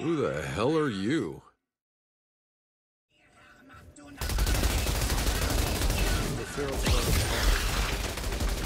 Who the hell are you? The not.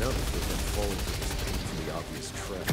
Now that they've been falling this painfully obvious trap.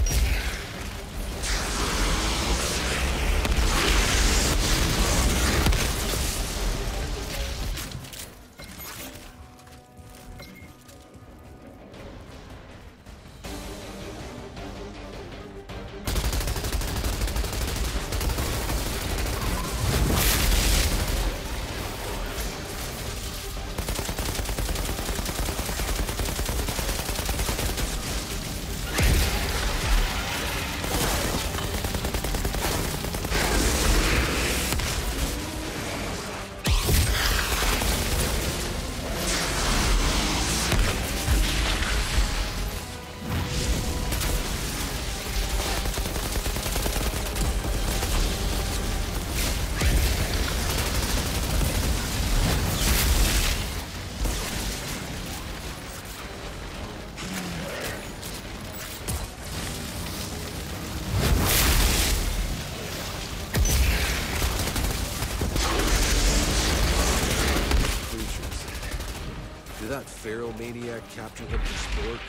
Pharaoh maniac capture them for sport?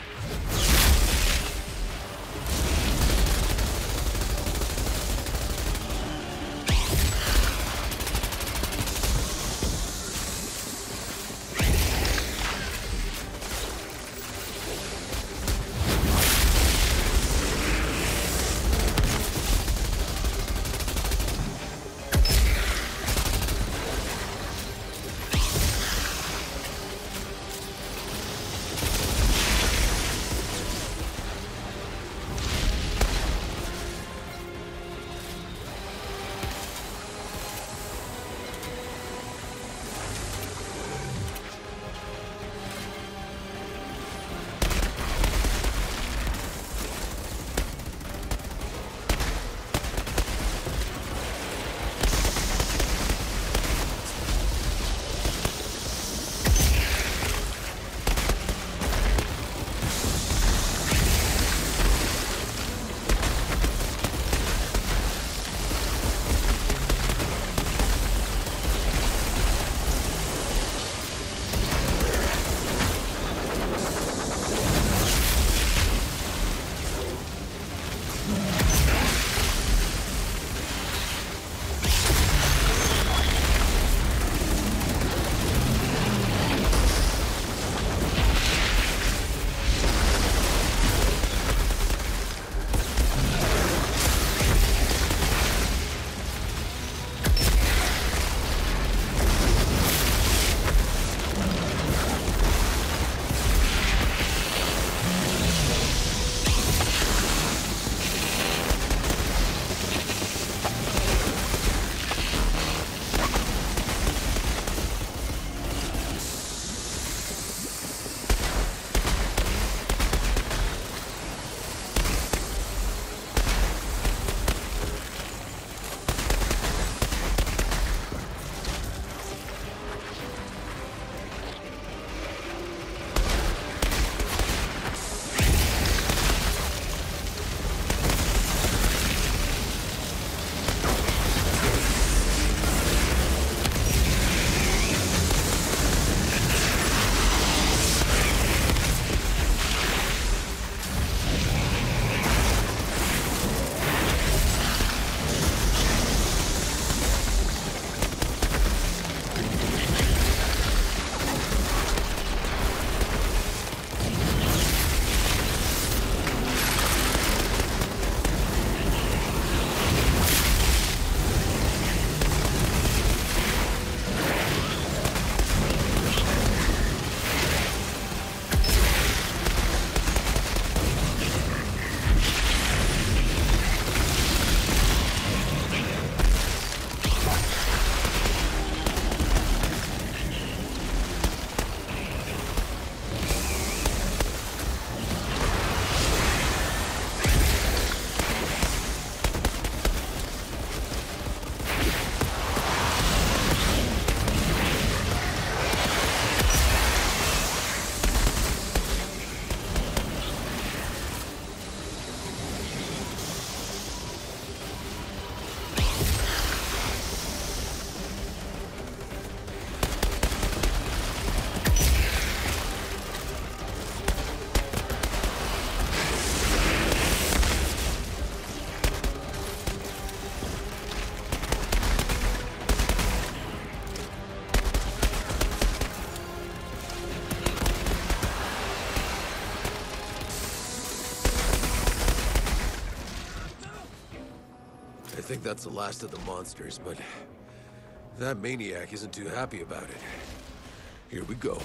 I think that's the last of the monsters, but that maniac isn't too happy about it. Here we go.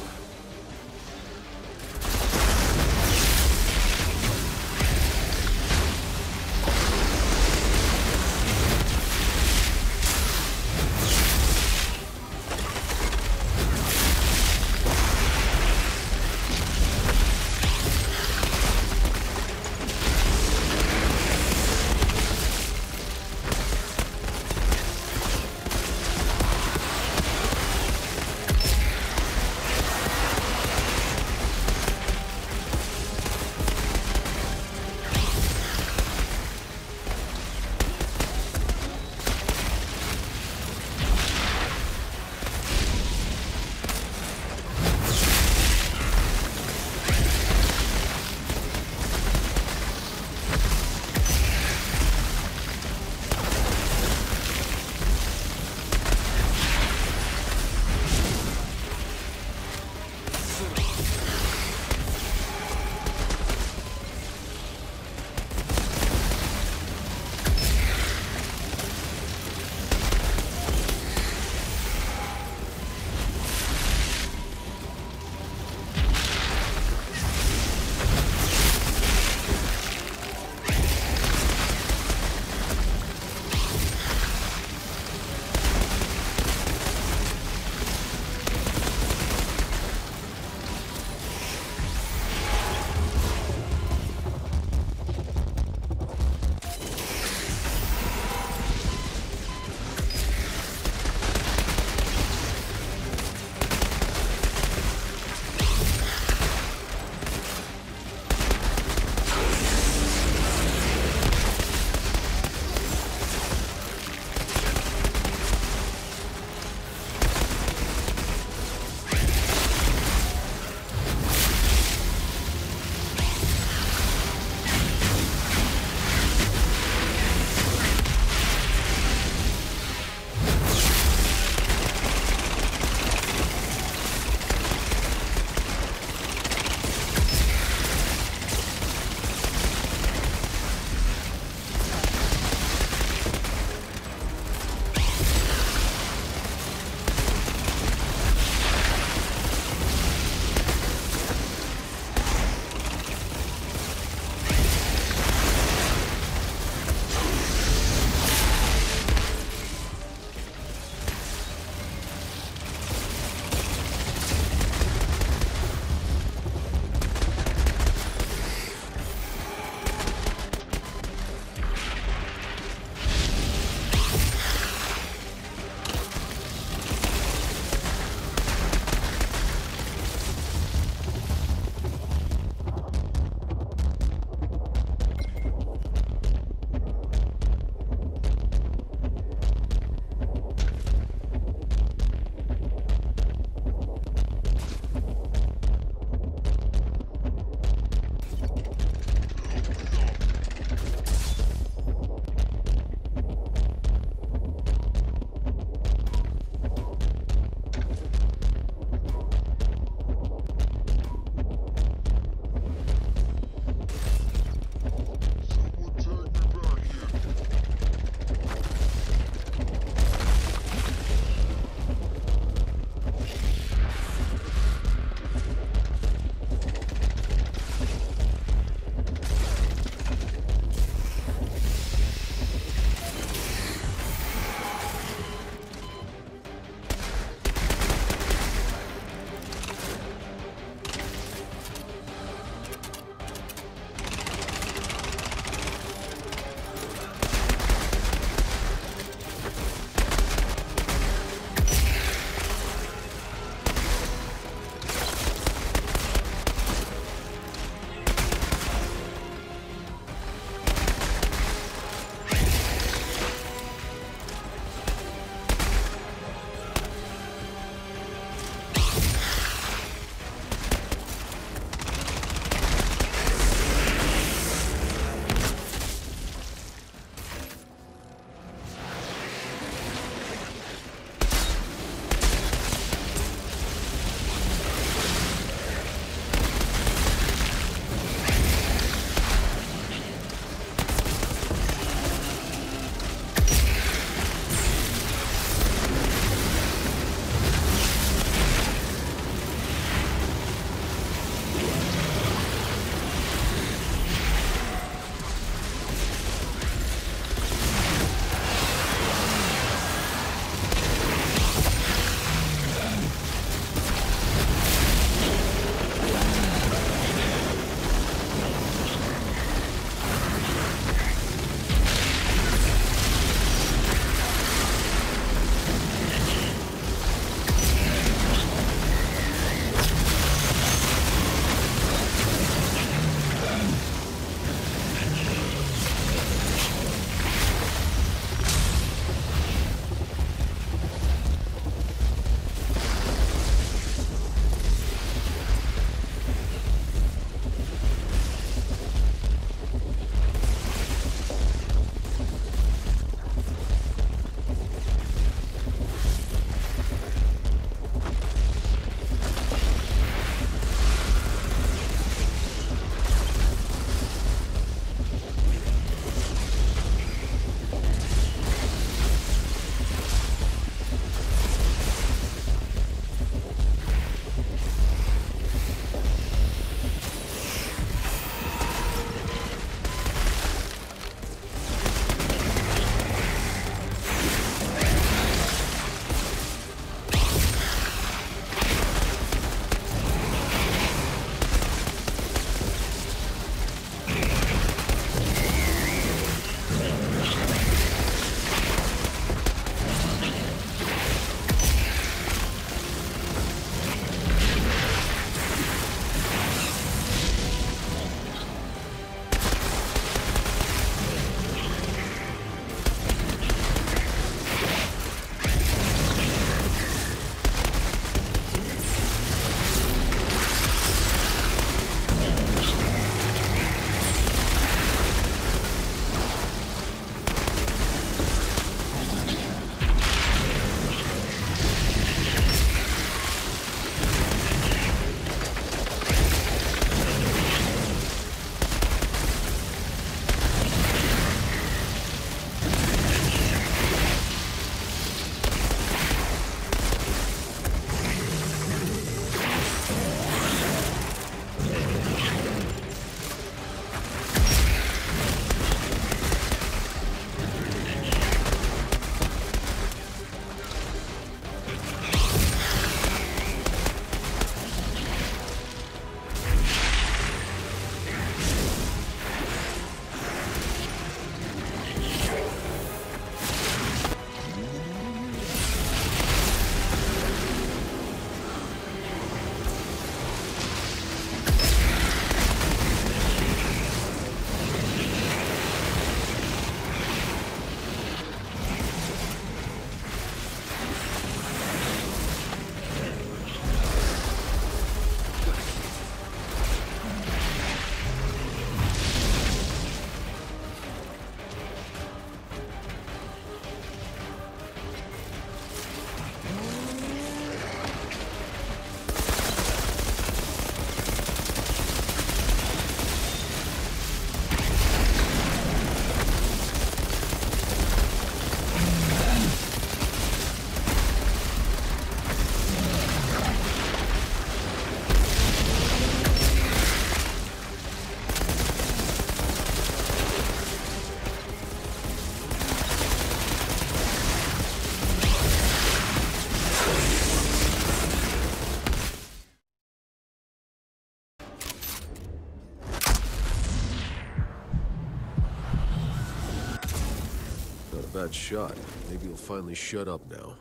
Not a bad shot. Maybe you'll finally shut up now.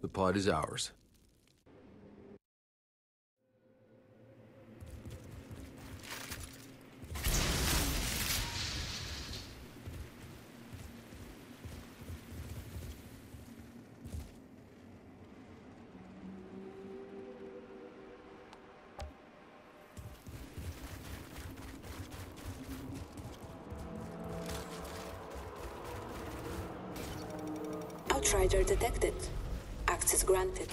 The pod is ours. Access granted.